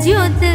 ज्योत